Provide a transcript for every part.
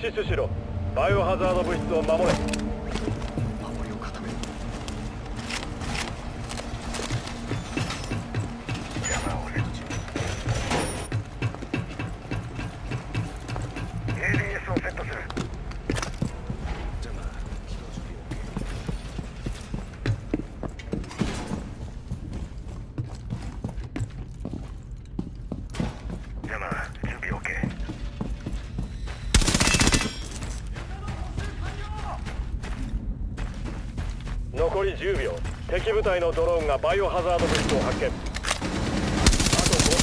死守しろ。バイオハザード物質を守れ。残り10秒。敵部隊のドローンがバイオハザード物質を発見。あと5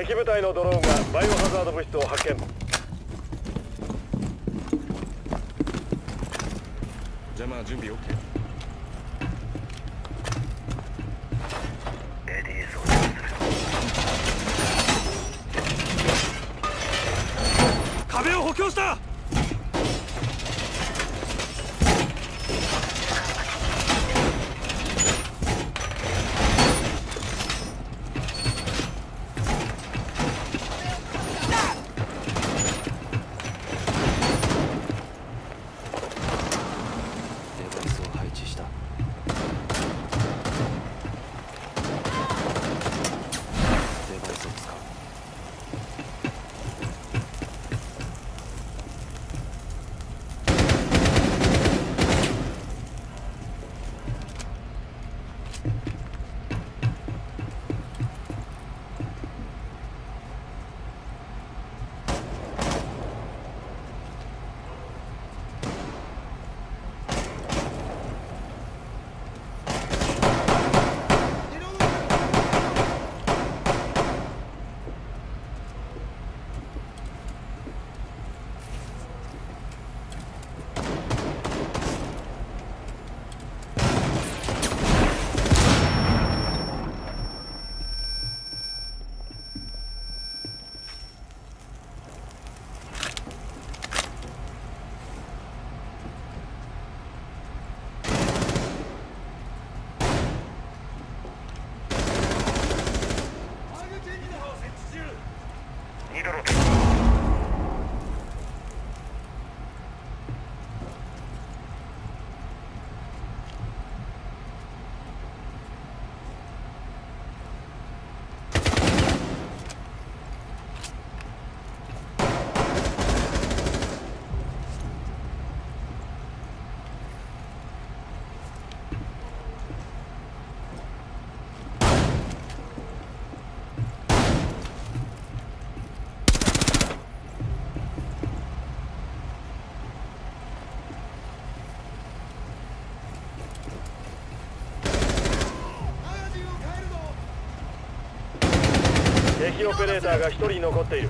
秒。敵部隊のドローンがバイオハザード物質を発見。じゃあまあ準備 OK 壁を補強したオペレーターが1人残っている。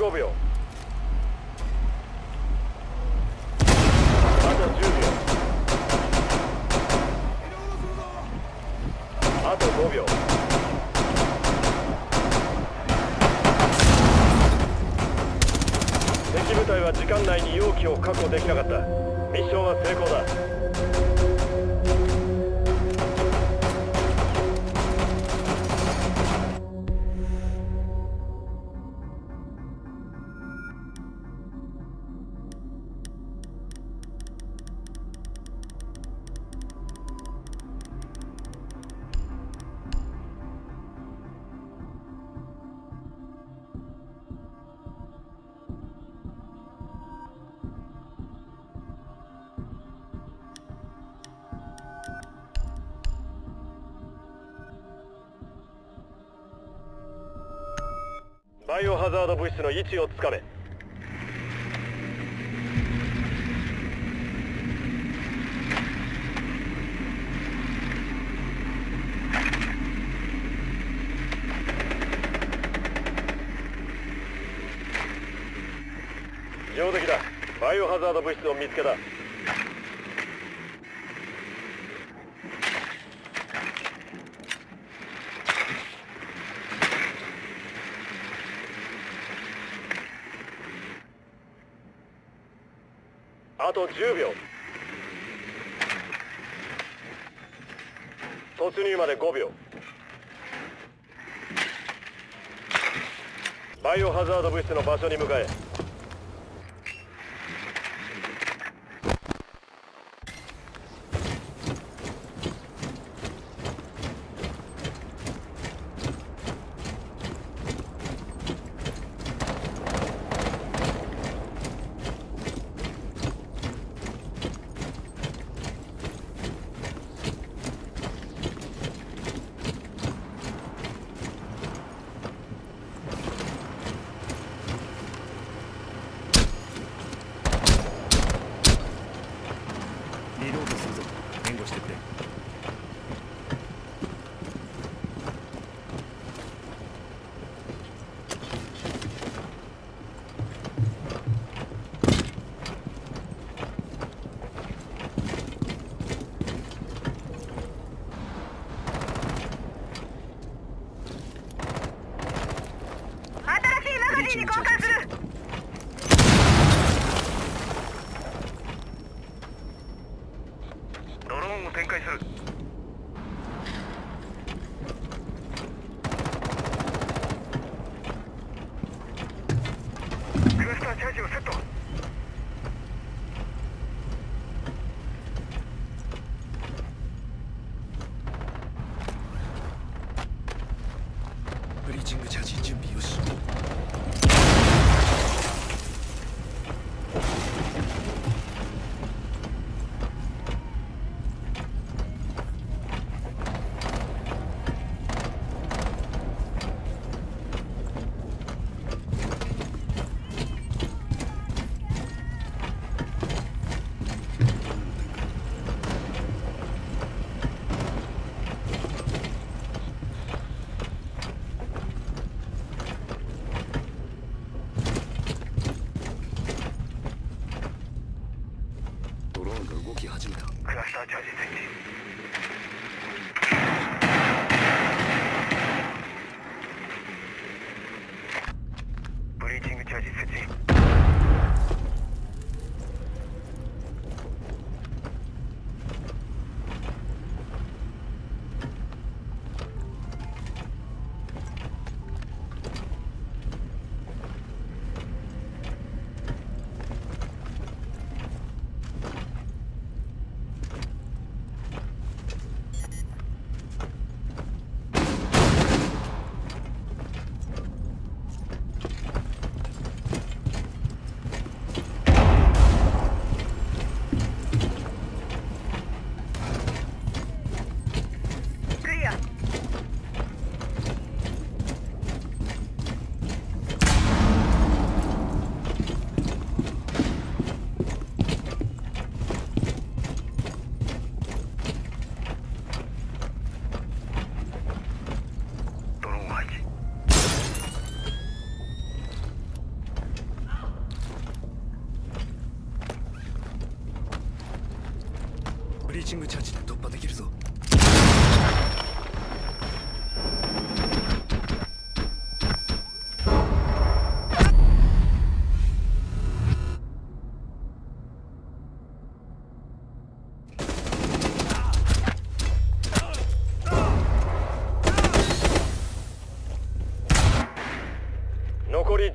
5秒。あと10秒。あと5秒。敵部隊は時間内に容器を確保できなかった。ミッションは成功だ。バイオハザード物質の位置をつかめ。上出来だ。バイオハザード物質を見つけたあと10秒突入まで5秒バイオハザード物質の場所に向かえ。你你给我看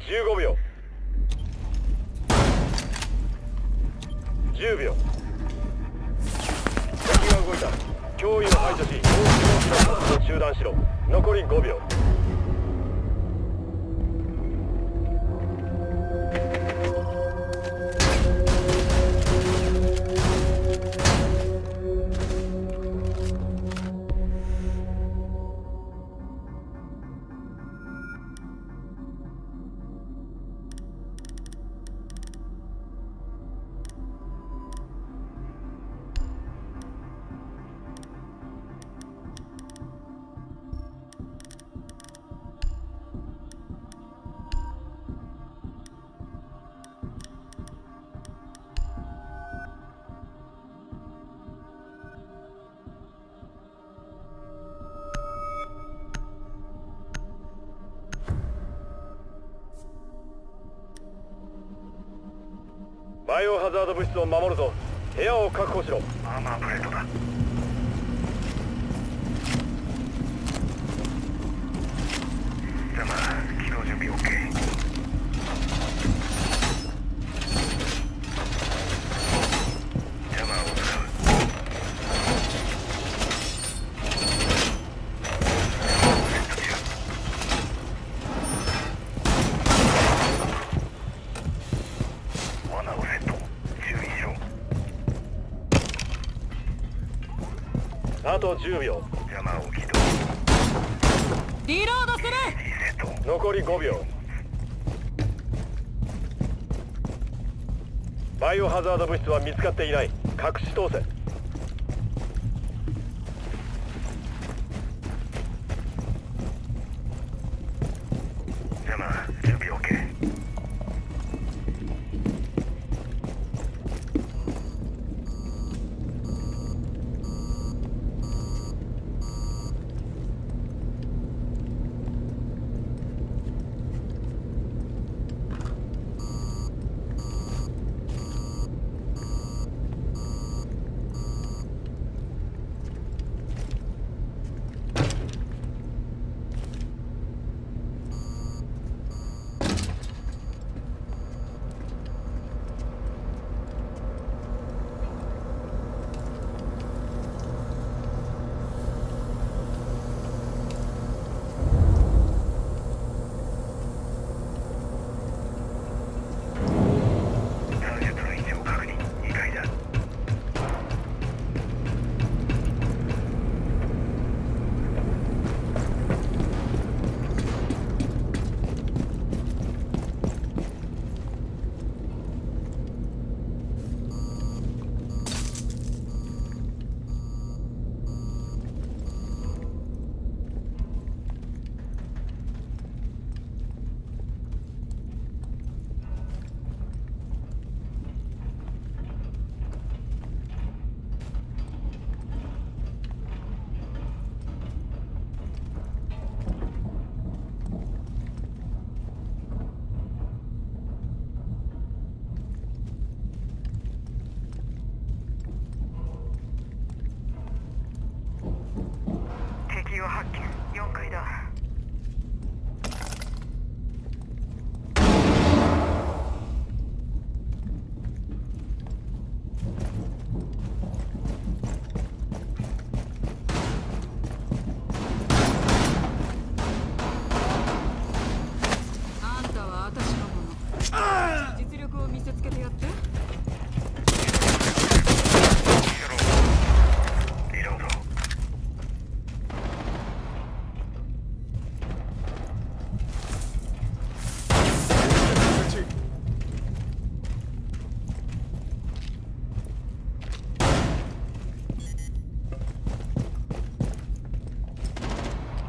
15秒バイオハザード物質を守るぞ。部屋を確保しろ。アーマープレートだ邪魔起動準備 OK ジャマーを使うセット中罠をセット注意しろあと10秒。ジャマーを起動リロードする。残り5秒。バイオハザード物質は見つかっていない。隠し通せ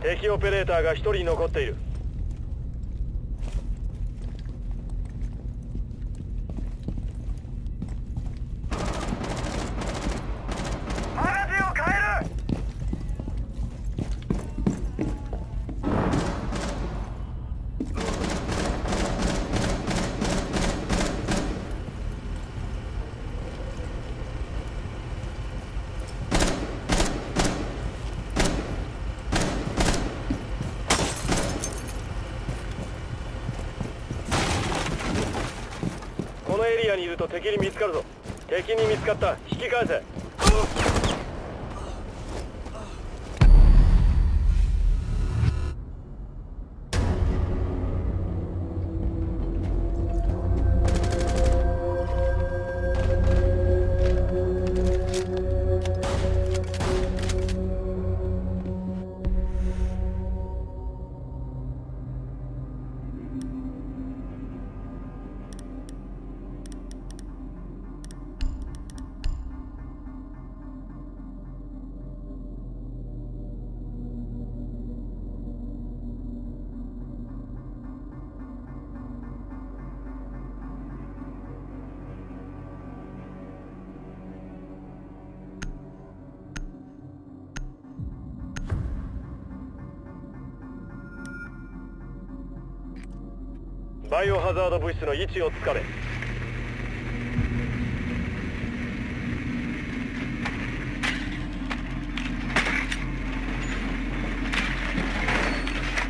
敵オペレーターが1人残っている。にいると敵に見つかるぞ。敵に見つかった。引き返せ。バイオハザード物質の位置をつかめ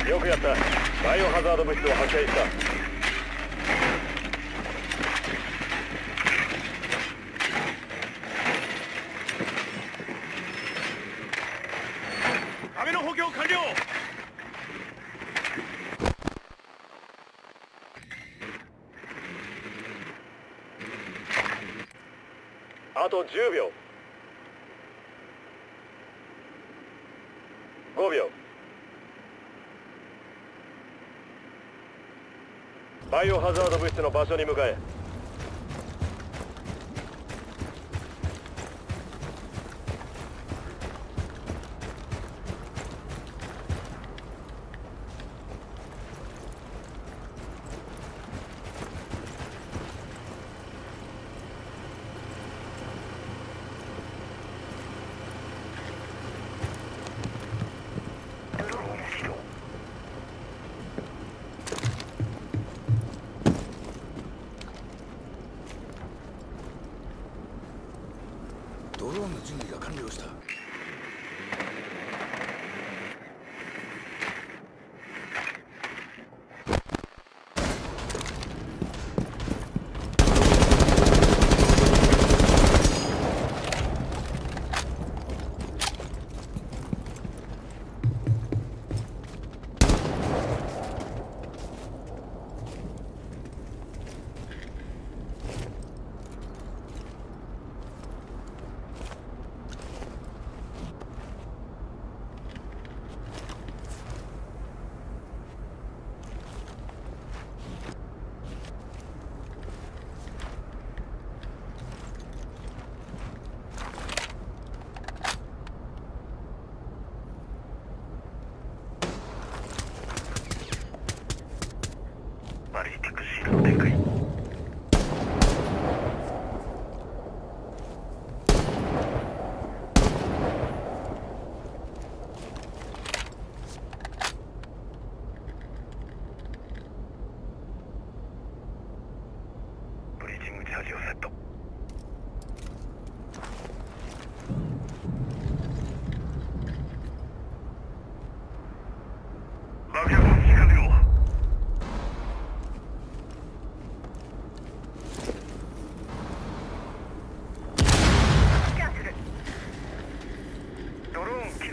よくやった。バイオハザード物質を破壊した。壁の補強完了。あと10秒5秒バイオハザード物質の場所に向かえ。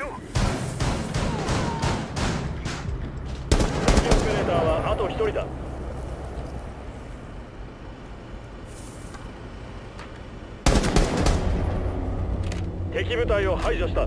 ドローン起動敵オペレーターはあと1人だ。敵部隊を排除した。